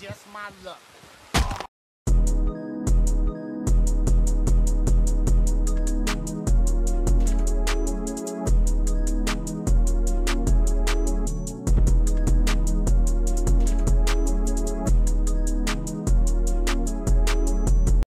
Just my luck.